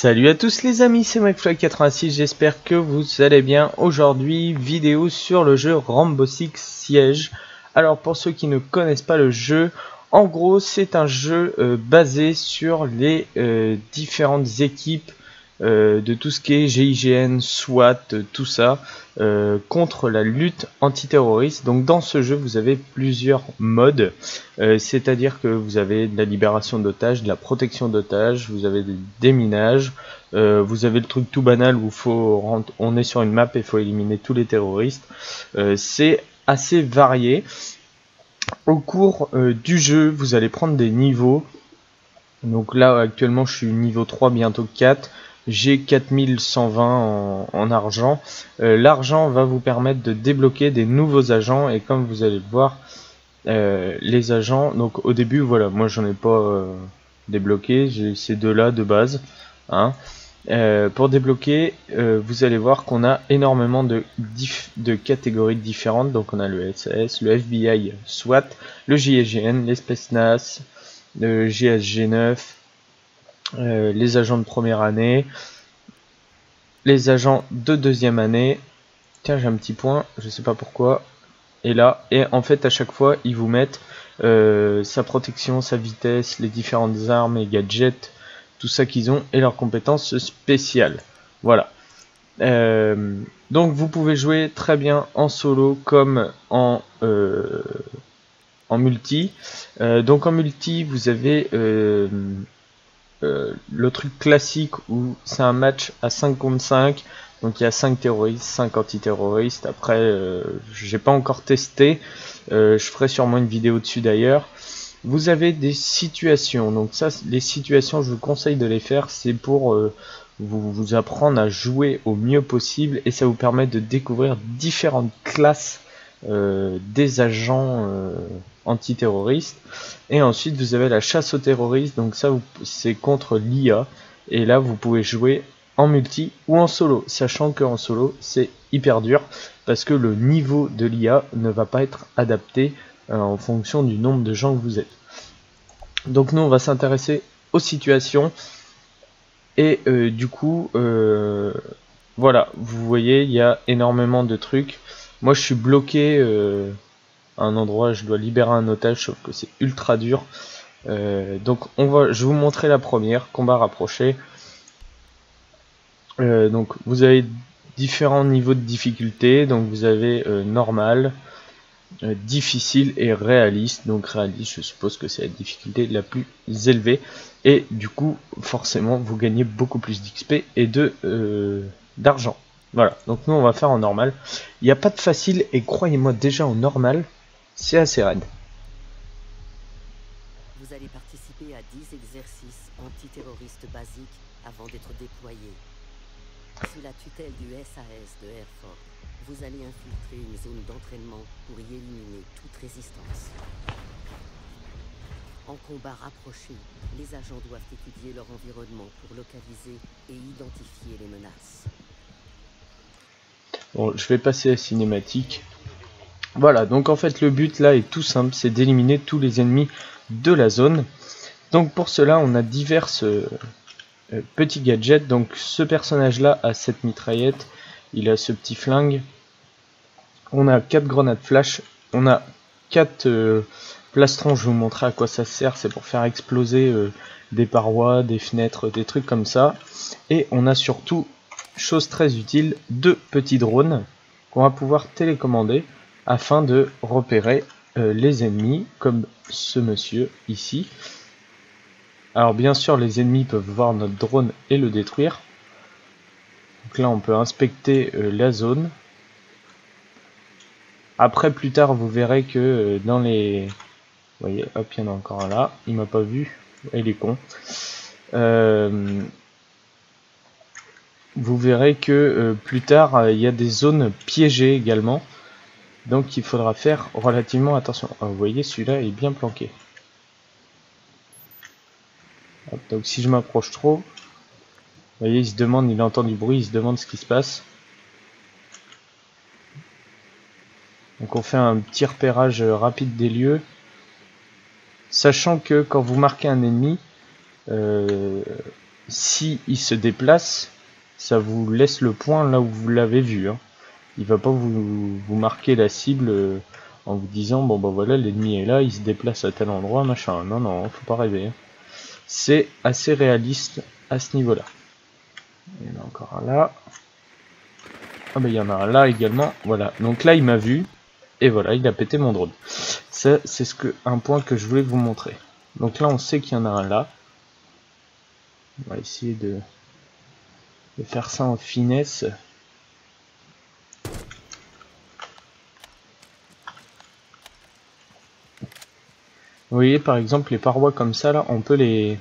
Salut à tous les amis, c'est McFly86, j'espère que vous allez bien. Aujourd'hui, vidéo sur le jeu Rainbow Six Siege. Alors pour ceux qui ne connaissent pas le jeu, en gros c'est un jeu euh, basé sur les euh, différentes équipes euh, de tout ce qui est GIGN, SWAT, tout ça, euh, contre la lutte antiterroriste. Donc dans ce jeu, vous avez plusieurs modes, euh, c'est-à-dire que vous avez de la libération d'otages, de la protection d'otages, vous avez des déminages, vous avez le truc tout banal où faut on est sur une map et il faut éliminer tous les terroristes. C'est assez varié. Au cours du jeu, vous allez prendre des niveaux. Donc là, actuellement, je suis niveau 3, bientôt 4 j'ai 4120 en, en argent. Euh, l'argent va vous permettre de débloquer des nouveaux agents et comme vous allez le voir, euh, les agents, donc au début, voilà, moi j'en ai pas euh, débloqué, j'ai ces deux-là de base. Hein. pour débloquer, vous allez voir qu'on a énormément de, de catégories différentes. Donc on a le SAS, le FBI SWAT, le JSGN, l'espèce NAS, le GSG9, euh, les agents de première année, les agents de deuxième année. Tiens, j'ai un petit point, je sais pas pourquoi. Et là, et en fait, à chaque fois, ils vous mettent euh, sa protection, sa vitesse, les différentes armes et gadgets, tout ça qu'ils ont et leurs compétences spéciales. Voilà. Euh, donc vous pouvez jouer très bien en solo comme en, en multi. donc en multi, vous avez euh, le truc classique où c'est un match à 5 contre 5, donc il y a 5 terroristes, 5 antiterroristes. Après, euh, j'ai pas encore testé, euh, je ferai sûrement une vidéo dessus d'ailleurs. Vous avez des situations, donc ça, les situations, je vous conseille de les faire, c'est pour vous, vous apprendre à jouer au mieux possible et ça vous permet de découvrir différentes classes des agents antiterroriste. Et ensuite, vous avez la chasse aux terroristes. Donc ça, c'est contre l'IA. Et là, vous pouvez jouer en multi ou en solo. Sachant qu'en solo, c'est hyper dur. Parce que le niveau de l'IA ne va pas être adapté euh, en fonction du nombre de gens que vous êtes. Donc nous, on va s'intéresser aux situations. Et euh, du coup, euh, voilà, vous voyez, il y a énormément de trucs. Moi, je suis bloqué un endroit, je dois libérer un otage, sauf que c'est ultra dur. Euh, donc on va, je vais vous montrer la première, combat rapproché. Euh, donc vous avez différents niveaux de difficulté, donc vous avez euh, normal, difficile et réaliste. Donc réaliste, je suppose que c'est la difficulté la plus élevée. Et du coup, forcément, vous gagnez beaucoup plus d'XP et de d'argent. Voilà, donc nous on va faire en normal. Il n'y a pas de facile et croyez-moi déjà en normal, c'est assez raide. Vous allez participer à 10 exercices antiterroristes basiques avant d'être déployés. Sous la tutelle du SAS de Airfort, vous allez infiltrer une zone d'entraînement pour y éliminer toute résistance. En combat rapproché, les agents doivent étudier leur environnement pour localiser et identifier les menaces. Bon, je vais passer à la cinématique. Voilà, donc en fait le but là est tout simple, c'est d'éliminer tous les ennemis de la zone. Donc pour cela on a divers euh, euh, petits gadgets. Donc ce personnage là a cette mitraillette, il a ce petit flingue. On a quatre grenades flash, on a quatre euh, plastrons, je vais vous montrer à quoi ça sert, c'est pour faire exploser des parois, des fenêtres, des trucs comme ça. Et on a surtout, chose très utile, deux petits drones qu'on va pouvoir télécommander afin de repérer euh, les ennemis comme ce monsieur ici. Alors bien sûr les ennemis peuvent voir notre drone et le détruire. Donc là on peut inspecter euh, la zone. Après plus tard vous verrez que euh, dans les... Vous voyez, hop, il y en a encore un là. Il m'a pas vu. Il est con. Vous verrez que plus tard il y a des zones piégées également. Donc il faudra faire relativement attention. Ah, vous voyez, celui-là est bien planqué. donc si je m'approche trop, vous voyez, il se demande, il entend du bruit, il se demande ce qui se passe. Donc on fait un petit repérage rapide des lieux. Sachant que quand vous marquez un ennemi, euh, si il se déplace, ça vous laisse le point là où vous l'avez vu. Hein. Il va pas vous, marquer la cible euh, en vous disant bon bah voilà l'ennemi est là, il se déplace à tel endroit, machin. Non non, faut pas rêver. Hein. C'est assez réaliste à ce niveau-là. Il y en a encore un là. Ah bah il y en a un là également. Voilà. Donc là il m'a vu. Et voilà, il a pété mon drone. Ça, c'est ce que un point que je voulais vous montrer. Donc là on sait qu'il y en a un là. On va essayer de, faire ça en finesse. Vous voyez par exemple les parois comme ça là, on peut les,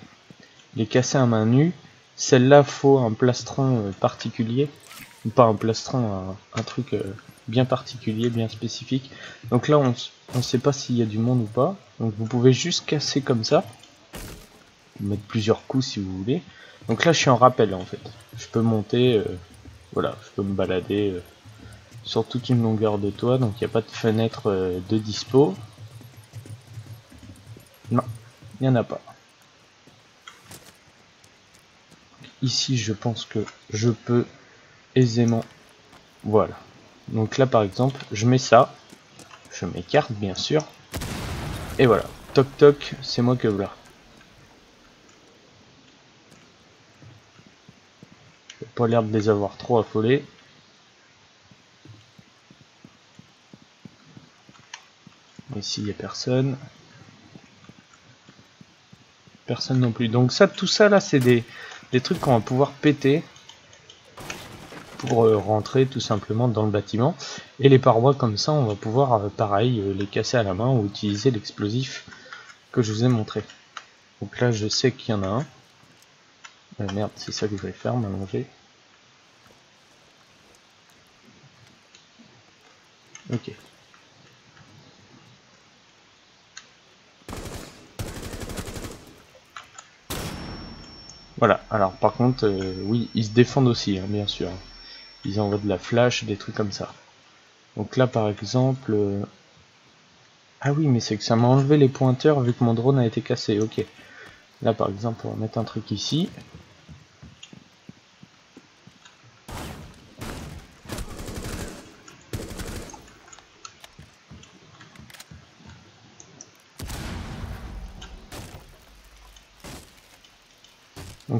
les casser à main nue. Celle-là faut un plastron euh, particulier. Pas un plastron, un, truc euh, bien particulier, bien spécifique. Donc là on ne sait pas s'il y a du monde ou pas. Donc vous pouvez juste casser comme ça. Mettre plusieurs coups si vous voulez. Donc là je suis en rappel en fait. Je peux monter, euh, voilà, je peux me balader sur toute une longueur de toit. Donc il n'y a pas de fenêtre de dispo. Non, il n'y en a pas. Ici, je pense que je peux aisément... Voilà. Donc là, par exemple, je mets ça. Je m'écarte, bien sûr. Et voilà. Toc toc, c'est moi que voilà. Pas l'air de les avoir trop affolés. Ici, il n'y a personne personne non plus. Donc ça, tout ça là, c'est des, trucs qu'on va pouvoir péter pour euh, rentrer tout simplement dans le bâtiment. Et les parois comme ça, on va pouvoir, euh, pareil, euh, les casser à la main ou utiliser l'explosif que je vous ai montré. Donc là, je sais qu'il y en a un. merde, c'est ça que je vais faire, m'allonger. Ok. Voilà, alors par contre, euh, oui, ils se défendent aussi, hein, bien sûr. Ils envoient de la flash, des trucs comme ça. Donc là, par exemple... Euh, ah oui, mais c'est que ça m'a enlevé les pointeurs vu que mon drone a été cassé, ok. Là, par exemple, on va mettre un truc ici.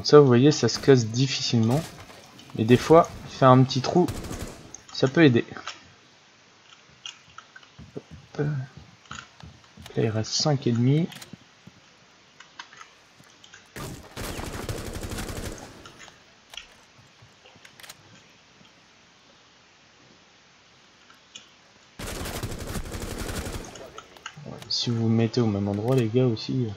Ça, vous voyez, ça se casse difficilement. Mais des fois, faire un petit trou, ça peut aider. Là, il reste 5 ennemis. Si vous vous mettez au même endroit, les gars, aussi...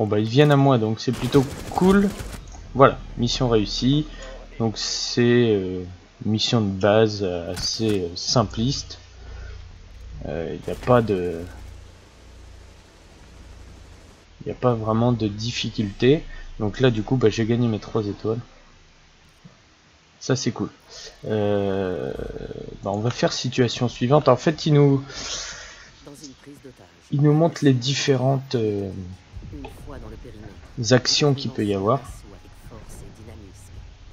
Bon bah ils viennent à moi donc c'est plutôt cool. Voilà, mission réussie. Donc c'est euh, une mission de base assez euh, simpliste. Il euh, n'y a pas de... Il n'y a pas vraiment de difficulté. Donc là du coup bah, j'ai gagné mes 3 étoiles. Ça c'est cool. Bah, on va faire situation suivante. En fait il nous... Il nous montre les différentes actions qu'il peut y avoir.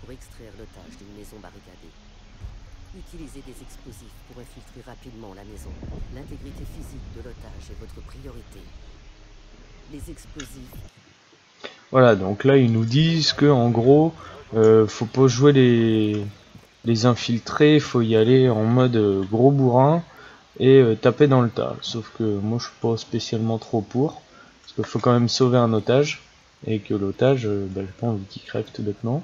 Pour extraire l'otage d'une maison barricadée. Utilisez des explosifs pour infiltrer rapidement la maison. L'intégrité physique de l'otage est votre priorité. Les explosifs. Voilà, donc là ils nous disent que en gros, euh, faut pas jouer les les infiltrés, faut y aller en mode euh, gros bourrin et euh, taper dans le tas. Sauf que moi je suis pas spécialement trop pour. Il faut quand même sauver un otage. Et que l'otage, euh, bah, j'ai pas envie qu'il crève tout bêtement.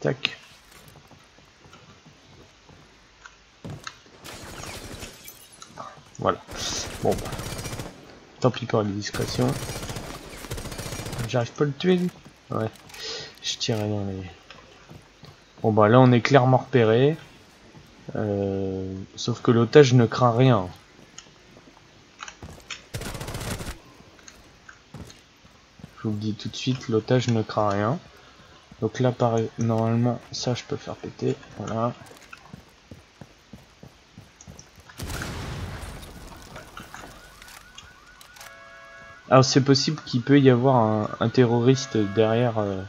Tac. Voilà. Bon bah. Tant pis pour la discrétion. J'arrive pas à le tuer Ouais. Je tirais dans les... Bon bah là on est clairement repéré. Euh, sauf que l'otage ne craint rien. Je vous le dis tout de suite, l'otage ne craint rien. Donc là, pareil, normalement, ça je peux faire péter. Voilà. Alors c'est possible qu'il peut y avoir un, terroriste derrière euh,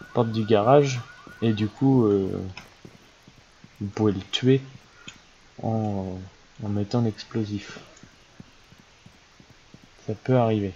la porte du garage et du coup euh, vous pouvez le tuer en, en mettant l'explosif. Ça peut arriver.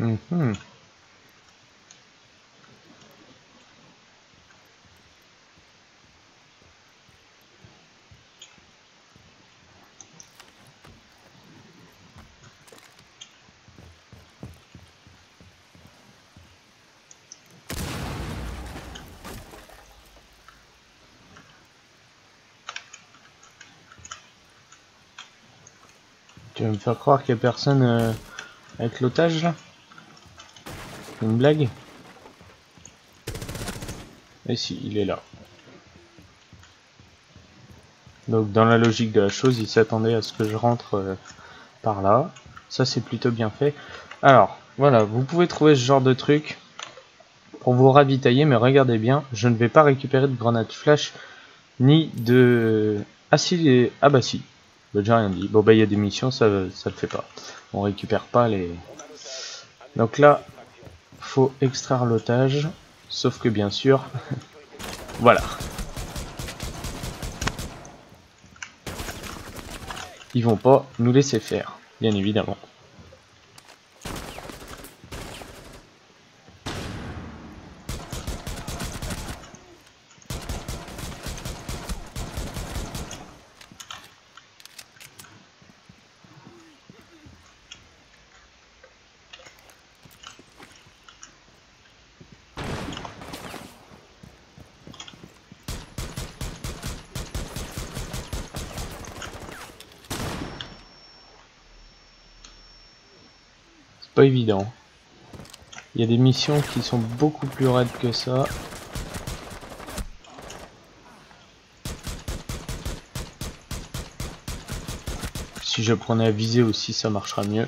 Mhm. Tu vas me faire croire qu'il n'y a personne euh, avec l'otage là? Une blague Et si, il est là. Donc dans la logique de la chose, il s'attendait à ce que je rentre euh, par là. Ça c'est plutôt bien fait. Alors, voilà, vous pouvez trouver ce genre de truc pour vous ravitailler, mais regardez bien, je ne vais pas récupérer de grenades flash, ni de... Ah si, ah bah si, bah, j'ai rien dit. Bon bah il y a des missions, ça, ça le fait pas. On récupère pas les... Donc là, faut extraire l'otage, sauf que bien sûr, voilà. Ils vont pas nous laisser faire, bien évidemment. Évident. Il y a des missions qui sont beaucoup plus raides que ça. Si je prenais à viser aussi, ça marchera mieux.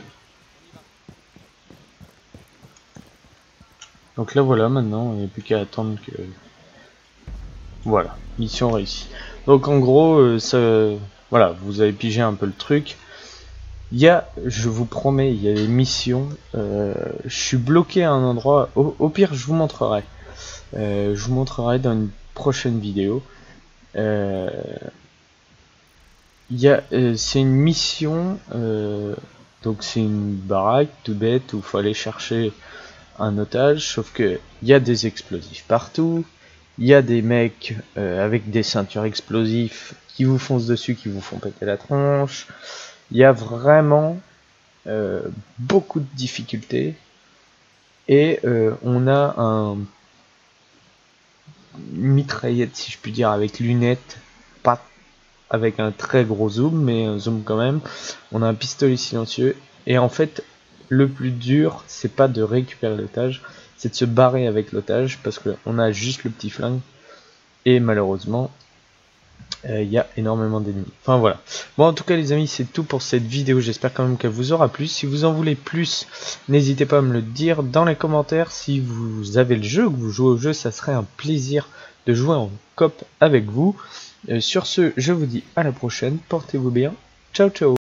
Donc là voilà, maintenant, il n'y a plus qu'à attendre que... Voilà, mission réussie. Donc en gros, euh, ça... voilà, vous avez pigé un peu le truc. Il y a, je vous promets, il y a des missions. Euh, je suis bloqué à un endroit. Au, pire, je vous montrerai. Euh, je vous montrerai dans une prochaine vidéo. Euh, a, c'est une mission. donc c'est une baraque tout bête où il faut aller chercher un otage. Sauf que il y a des explosifs partout. Il y a des mecs avec des ceintures explosifs qui vous foncent dessus, qui vous font péter la tronche. Il y a vraiment euh, beaucoup de difficultés et euh, on a un mitraillette si je puis dire avec lunettes pas avec un très gros zoom mais un zoom quand même. On a un pistolet silencieux et en fait le plus dur c'est pas de récupérer l'otage c'est de se barrer avec l'otage parce qu'on a juste le petit flingue et malheureusement il euh, y a énormément d'ennemis. Enfin voilà. Bon en tout cas les amis c'est tout pour cette vidéo. J'espère quand même qu'elle vous aura plu. Si vous en voulez plus, n'hésitez pas à me le dire dans les commentaires. Si vous avez le jeu, que vous jouez au jeu, ça serait un plaisir de jouer en cop avec vous. Euh, sur ce, je vous dis à la prochaine. Portez-vous bien. Ciao ciao